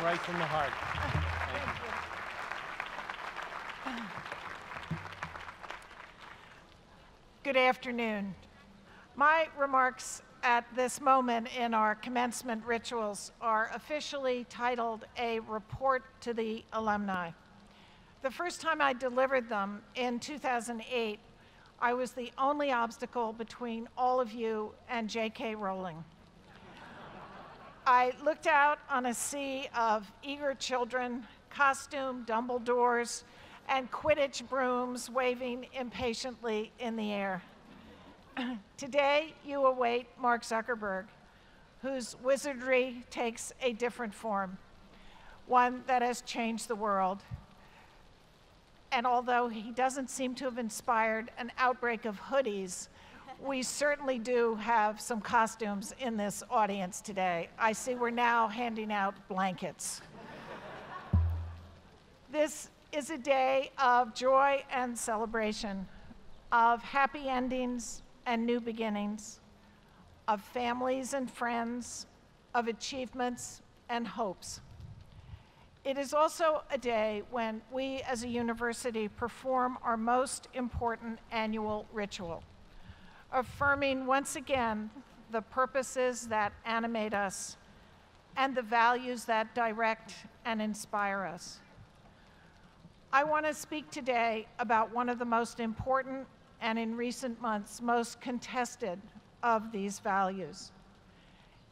came right from the heart. Good afternoon. My remarks at this moment in our commencement rituals are officially titled A Report to the Alumni. The first time I delivered them in 2008, I was the only obstacle between all of you and J.K. Rowling. I looked out on a sea of eager children, costume Dumbledores, and Quidditch brooms waving impatiently in the air. Today, you await Mark Zuckerberg, whose wizardry takes a different form, one that has changed the world. And although he doesn't seem to have inspired an outbreak of hoodies, we certainly do have some costumes in this audience today. I see we're now handing out blankets. this is a day of joy and celebration, of happy endings and new beginnings, of families and friends, of achievements and hopes. It is also a day when we as a university perform our most important annual ritual, affirming once again the purposes that animate us and the values that direct and inspire us. I want to speak today about one of the most important and in recent months most contested of these values.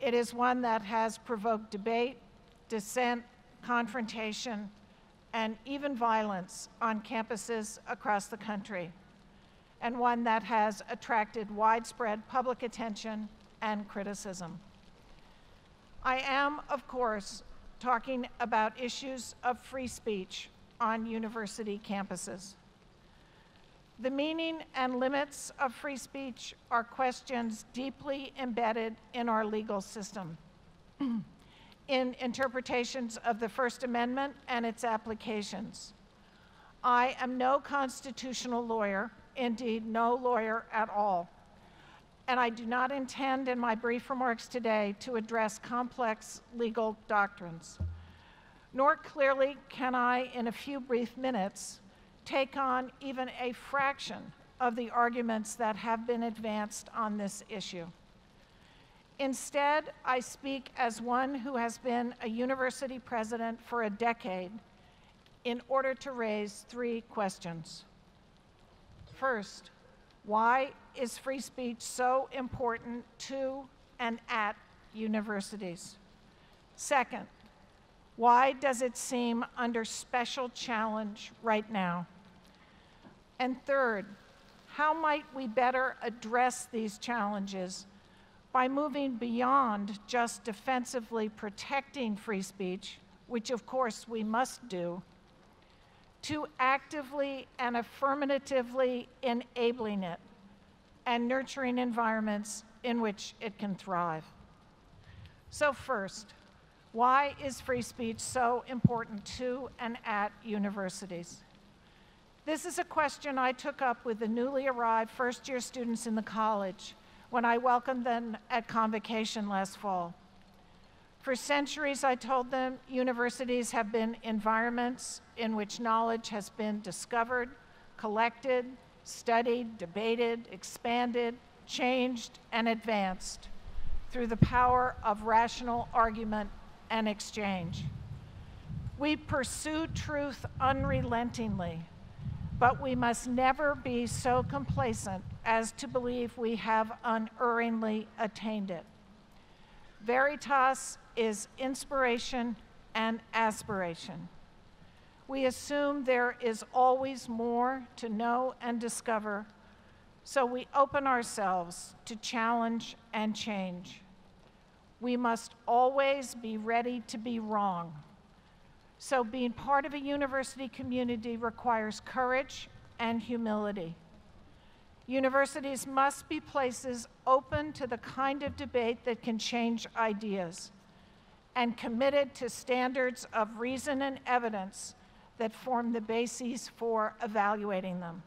It is one that has provoked debate, dissent, confrontation, and even violence on campuses across the country, and one that has attracted widespread public attention and criticism. I am, of course, talking about issues of free speech on university campuses. The meaning and limits of free speech are questions deeply embedded in our legal system. in interpretations of the First Amendment and its applications. I am no constitutional lawyer, indeed, no lawyer at all. And I do not intend in my brief remarks today to address complex legal doctrines. Nor clearly can I, in a few brief minutes, take on even a fraction of the arguments that have been advanced on this issue. Instead, I speak as one who has been a university president for a decade in order to raise three questions. First, why is free speech so important to and at universities? Second, why does it seem under special challenge right now? And third, how might we better address these challenges by moving beyond just defensively protecting free speech, which of course we must do, to actively and affirmatively enabling it and nurturing environments in which it can thrive. So, first, why is free speech so important to and at universities? This is a question I took up with the newly arrived first year students in the college when I welcomed them at convocation last fall. For centuries, I told them universities have been environments in which knowledge has been discovered, collected, studied, debated, expanded, changed, and advanced through the power of rational argument and exchange. We pursue truth unrelentingly, but we must never be so complacent as to believe we have unerringly attained it. Veritas is inspiration and aspiration. We assume there is always more to know and discover, so we open ourselves to challenge and change. We must always be ready to be wrong. So, being part of a university community requires courage and humility. Universities must be places open to the kind of debate that can change ideas and committed to standards of reason and evidence that form the bases for evaluating them.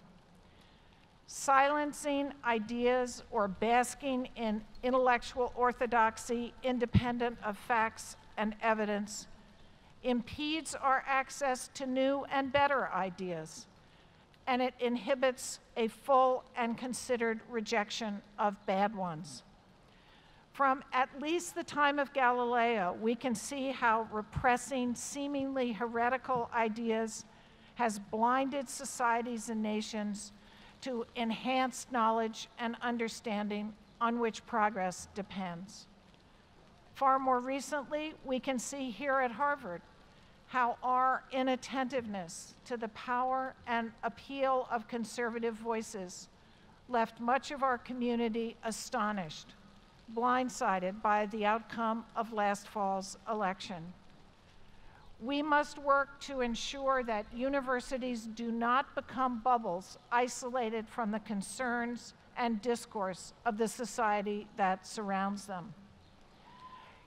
Silencing ideas or basking in intellectual orthodoxy independent of facts and evidence impedes our access to new and better ideas, and it inhibits a full and considered rejection of bad ones. From at least the time of Galileo, we can see how repressing seemingly heretical ideas has blinded societies and nations to enhanced knowledge and understanding on which progress depends. Far more recently, we can see here at Harvard how our inattentiveness to the power and appeal of conservative voices left much of our community astonished, blindsided by the outcome of last fall's election. We must work to ensure that universities do not become bubbles isolated from the concerns and discourse of the society that surrounds them.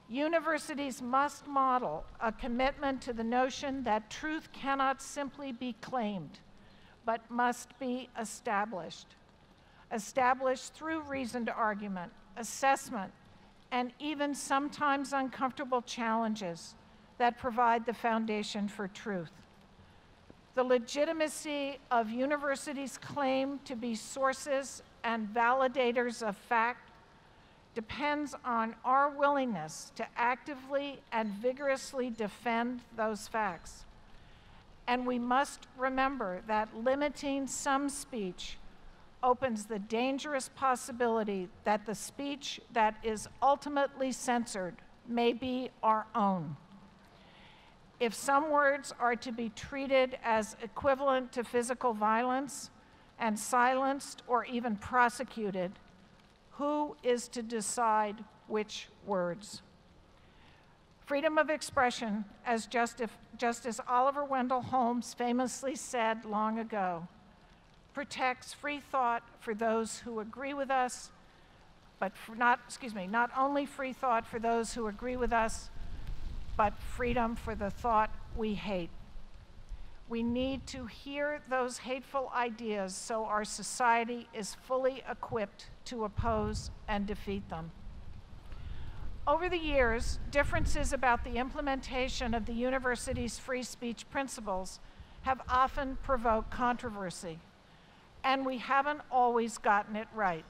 Universities must model a commitment to the notion that truth cannot simply be claimed, but must be established. Established through reasoned argument, assessment, and even sometimes uncomfortable challenges that provide the foundation for truth. The legitimacy of universities' claim to be sources and validators of fact depends on our willingness to actively and vigorously defend those facts. And we must remember that limiting some speech opens the dangerous possibility that the speech that is ultimately censored may be our own. If some words are to be treated as equivalent to physical violence and silenced or even prosecuted, who is to decide which words? Freedom of expression, as Justice, Justice Oliver Wendell Holmes famously said long ago, protects free thought for those who agree with us, but not, excuse me, not only free thought for those who agree with us, but freedom for the thought we hate. We need to hear those hateful ideas so our society is fully equipped to oppose and defeat them. Over the years, differences about the implementation of the university's free speech principles have often provoked controversy, and we haven't always gotten it right.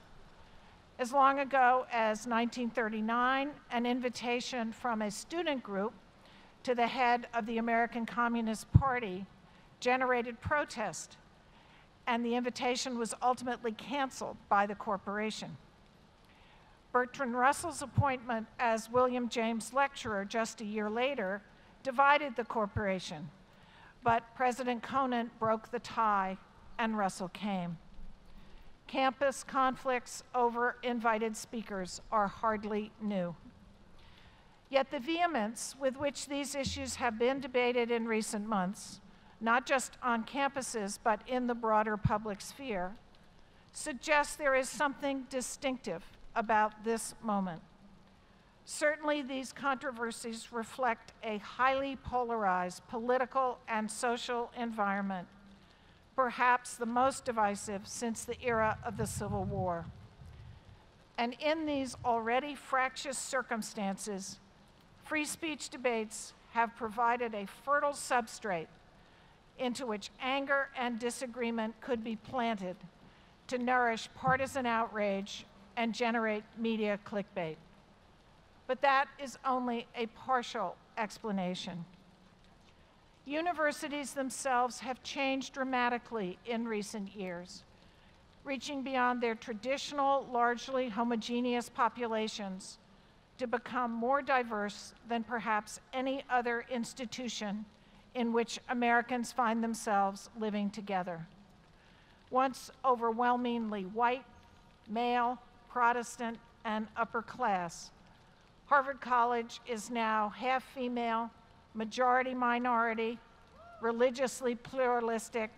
As long ago as 1939, an invitation from a student group to the head of the American Communist Party generated protest, and the invitation was ultimately canceled by the corporation. Bertrand Russell's appointment as William James lecturer just a year later divided the corporation, but President Conant broke the tie and Russell came. Campus conflicts over invited speakers are hardly new. Yet the vehemence with which these issues have been debated in recent months not just on campuses, but in the broader public sphere, suggests there is something distinctive about this moment. Certainly, these controversies reflect a highly polarized political and social environment, perhaps the most divisive since the era of the Civil War. And in these already fractious circumstances, free speech debates have provided a fertile substrate into which anger and disagreement could be planted to nourish partisan outrage and generate media clickbait. But that is only a partial explanation. Universities themselves have changed dramatically in recent years, reaching beyond their traditional, largely homogeneous populations to become more diverse than perhaps any other institution in which Americans find themselves living together. Once overwhelmingly white, male, Protestant, and upper class, Harvard College is now half female, majority minority, religiously pluralistic,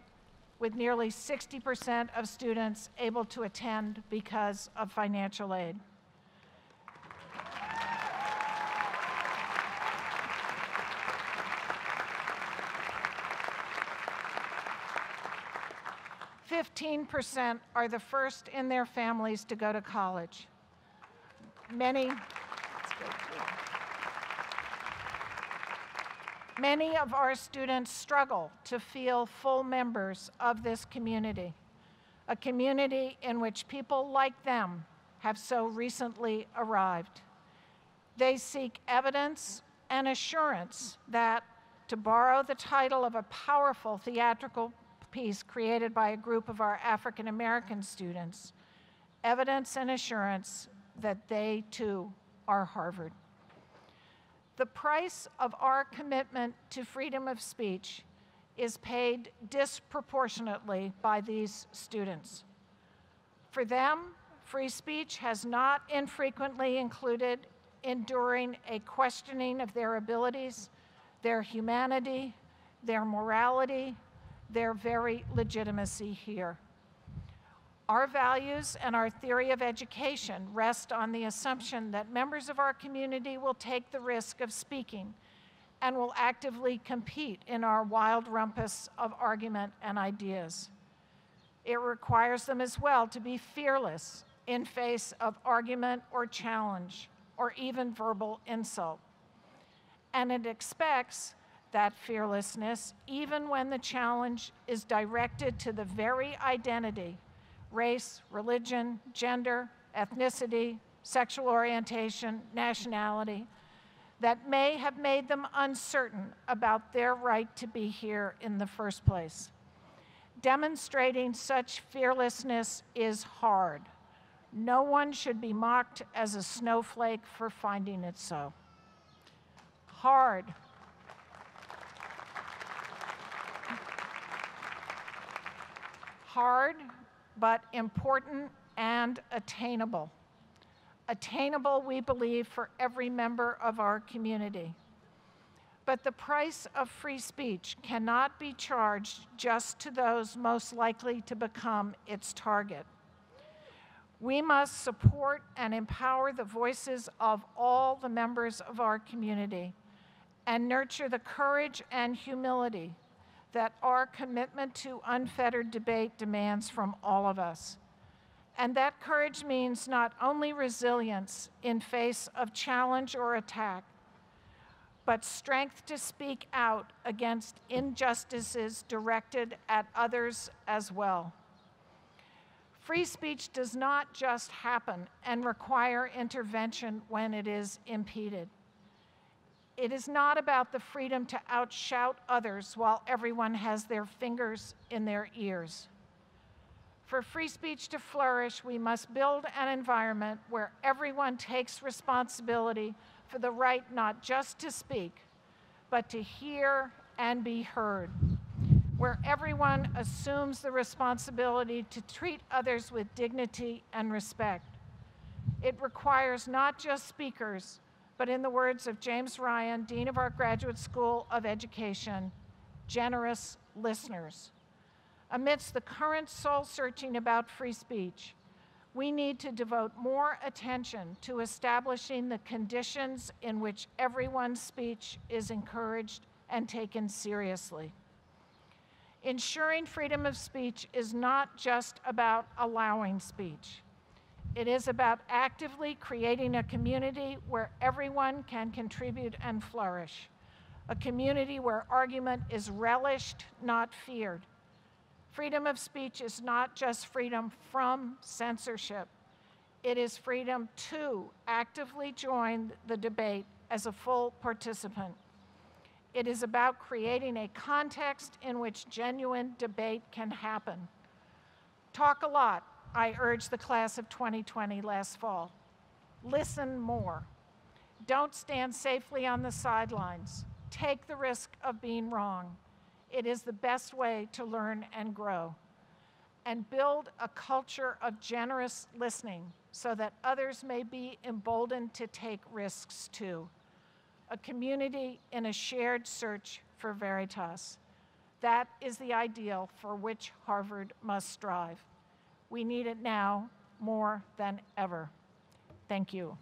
with nearly 60% of students able to attend because of financial aid. 15% are the first in their families to go to college. Many, Many of our students struggle to feel full members of this community, a community in which people like them have so recently arrived. They seek evidence and assurance that, to borrow the title of a powerful theatrical piece created by a group of our African American students, evidence and assurance that they too are Harvard. The price of our commitment to freedom of speech is paid disproportionately by these students. For them, free speech has not infrequently included enduring a questioning of their abilities, their humanity, their morality, their very legitimacy here. Our values and our theory of education rest on the assumption that members of our community will take the risk of speaking and will actively compete in our wild rumpus of argument and ideas. It requires them as well to be fearless in face of argument or challenge or even verbal insult. And it expects that fearlessness even when the challenge is directed to the very identity race, religion, gender, ethnicity, sexual orientation, nationality, that may have made them uncertain about their right to be here in the first place. Demonstrating such fearlessness is hard. No one should be mocked as a snowflake for finding it so. Hard. Hard but important and attainable. Attainable, we believe, for every member of our community. But the price of free speech cannot be charged just to those most likely to become its target. We must support and empower the voices of all the members of our community and nurture the courage and humility that our commitment to unfettered debate demands from all of us. And that courage means not only resilience in face of challenge or attack, but strength to speak out against injustices directed at others as well. Free speech does not just happen and require intervention when it is impeded. It is not about the freedom to outshout others while everyone has their fingers in their ears. For free speech to flourish, we must build an environment where everyone takes responsibility for the right not just to speak, but to hear and be heard, where everyone assumes the responsibility to treat others with dignity and respect. It requires not just speakers, but in the words of James Ryan, Dean of our Graduate School of Education, generous listeners. Amidst the current soul searching about free speech, we need to devote more attention to establishing the conditions in which everyone's speech is encouraged and taken seriously. Ensuring freedom of speech is not just about allowing speech. It is about actively creating a community where everyone can contribute and flourish, a community where argument is relished, not feared. Freedom of speech is not just freedom from censorship, it is freedom to actively join the debate as a full participant. It is about creating a context in which genuine debate can happen. Talk a lot, I urged the class of 2020 last fall. Listen more. Don't stand safely on the sidelines. Take the risk of being wrong. It is the best way to learn and grow. And build a culture of generous listening so that others may be emboldened to take risks too. A community in a shared search for veritas. That is the ideal for which Harvard must strive. We need it now more than ever. Thank you.